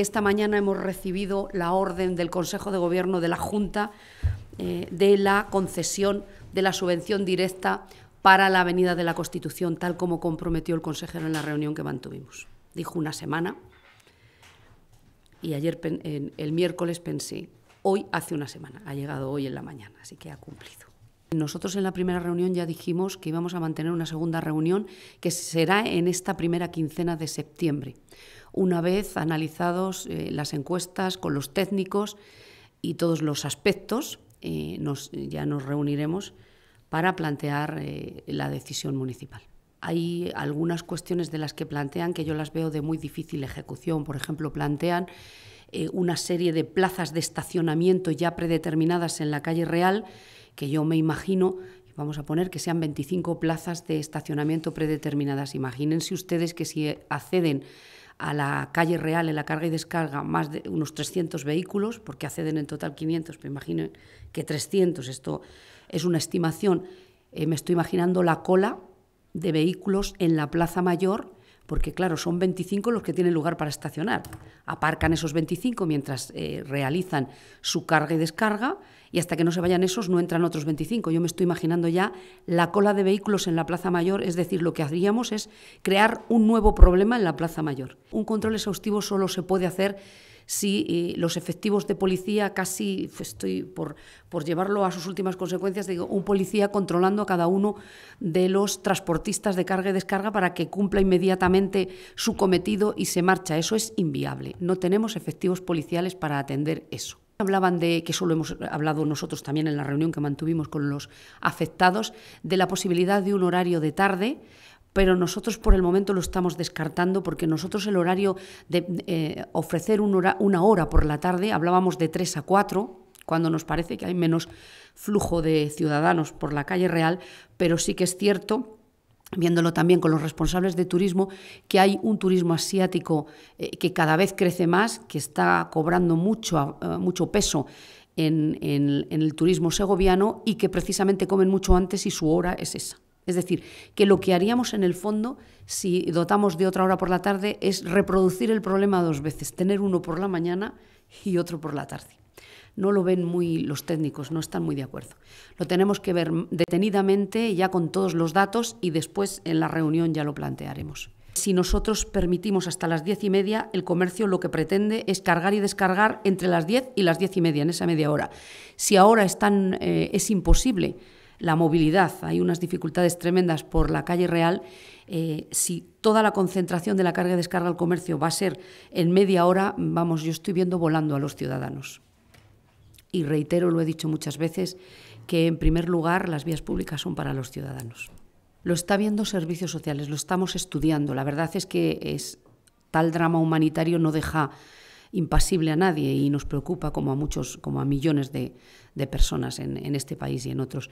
Esta mañana hemos recibido la orden del Consejo de Gobierno de la Junta eh, de la concesión de la subvención directa para la Avenida de la Constitución, tal como comprometió el consejero en la reunión que mantuvimos. Dijo una semana y ayer, el miércoles, pensé, hoy hace una semana, ha llegado hoy en la mañana, así que ha cumplido. Nosotros en la primera reunión ya dijimos que íbamos a mantener una segunda reunión que será en esta primera quincena de septiembre, una vez analizados eh, las encuestas con los técnicos y todos los aspectos, eh, ya nos reuniremos para plantear eh, la decisión municipal. Hay algunas cuestiones de las que plantean que yo las veo de muy difícil ejecución. Por ejemplo, plantean una serie de plazas de estacionamiento ya predeterminadas en la calle Real que yo me imagino, vamos a poner que sean 25 plazas de estacionamiento predeterminadas. Imagínense ustedes que si acceden a la calle real en la carga y descarga más de unos 300 vehículos, porque acceden en total 500, me imagino que 300, esto es una estimación, eh, me estoy imaginando la cola de vehículos en la Plaza Mayor porque claro, son 25 los que tienen lugar para estacionar. Aparcan esos 25 mientras eh, realizan su carga y descarga y hasta que no se vayan esos no entran otros 25. Yo me estoy imaginando ya la cola de vehículos en la Plaza Mayor, es decir, lo que haríamos es crear un nuevo problema en la Plaza Mayor. Un control exhaustivo solo se puede hacer si los efectivos de policía, casi pues, estoy por, por llevarlo a sus últimas consecuencias, digo, un policía controlando a cada uno de los transportistas de carga y descarga para que cumpla inmediatamente su cometido y se marcha. Eso es inviable. No tenemos efectivos policiales para atender eso. Hablaban de, que solo hemos hablado nosotros también en la reunión que mantuvimos con los afectados, de la posibilidad de un horario de tarde pero nosotros por el momento lo estamos descartando porque nosotros el horario de eh, ofrecer una hora por la tarde, hablábamos de 3 a 4, cuando nos parece que hay menos flujo de ciudadanos por la calle real, pero sí que es cierto viéndolo también con los responsables de turismo, que hay un turismo asiático eh, que cada vez crece más, que está cobrando mucho, eh, mucho peso en el turismo segoviano y que precisamente comen mucho antes y su hora es esa. Es decir, que lo que haríamos en el fondo, si dotamos de otra hora por la tarde, es reproducir el problema dos veces, tener uno por la mañana y otro por la tarde. No lo ven muy los técnicos, no están muy de acuerdo. Lo tenemos que ver detenidamente, ya con todos los datos, y después en la reunión ya lo plantearemos. Si nosotros permitimos hasta las diez y media, el comercio lo que pretende es cargar y descargar entre las diez y las diez y media, en esa media hora. Si ahora están, eh, es imposible, la movilidad, hay unas dificultades tremendas por la calle real. Eh, si toda la concentración de la carga y descarga al comercio va a ser en media hora, vamos, yo estoy viendo volando a los ciudadanos. Y reitero, lo he dicho muchas veces, que en primer lugar las vías públicas son para los ciudadanos. Lo está viendo servicios sociales, lo estamos estudiando. La verdad es que es, tal drama humanitario no deja impasible a nadie y nos preocupa como a muchos, como a millones de, personas en, este país y en otros.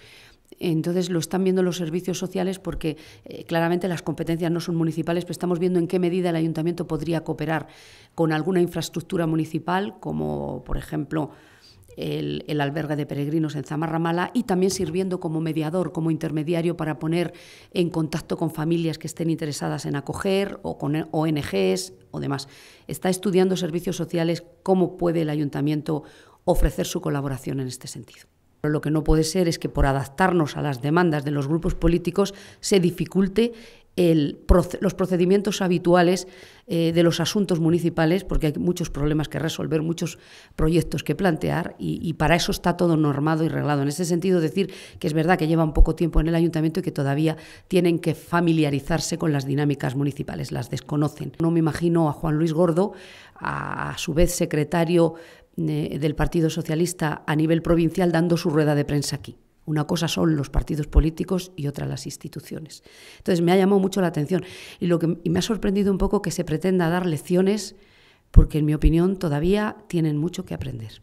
Entonces lo están viendo los servicios sociales porque eh, claramente las competencias no son municipales, pero estamos viendo en qué medida el ayuntamiento podría cooperar con alguna infraestructura municipal, como por ejemplo el, el, albergue de peregrinos en Zamarramala y también sirviendo como mediador, como intermediario para poner en contacto con familias que estén interesadas en acoger o con ONGs o demás. Está estudiando servicios sociales cómo puede el ayuntamiento ofrecer su colaboración en este sentido. Lo que no puede ser es que por adaptarnos a las demandas de los grupos políticos se dificulte los procedimientos habituales eh, de los asuntos municipales, porque hay muchos problemas que resolver, muchos proyectos que plantear, y, para eso está todo normado y reglado. En ese sentido, decir que es verdad que llevan poco tiempo en el ayuntamiento y que todavía tienen que familiarizarse con las dinámicas municipales, las desconocen. No me imagino a Juan Luis Gordo, a, su vez secretario del Partido Socialista a nivel provincial, dando su rueda de prensa aquí. Una cosa son los partidos políticos y otra las instituciones. Entonces me ha llamado mucho la atención y, lo que, me ha sorprendido un poco que se pretenda dar lecciones porque en mi opinión todavía tienen mucho que aprender.